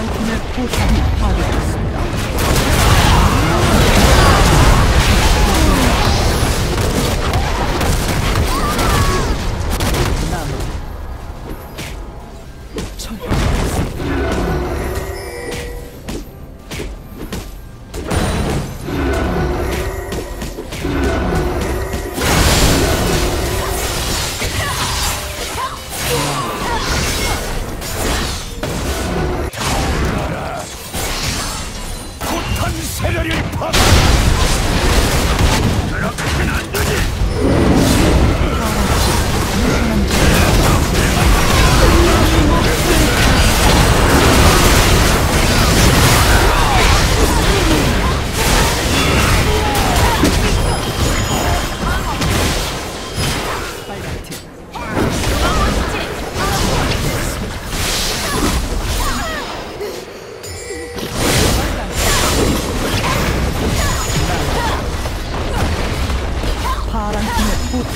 이렇게해서 꼭. セレリパス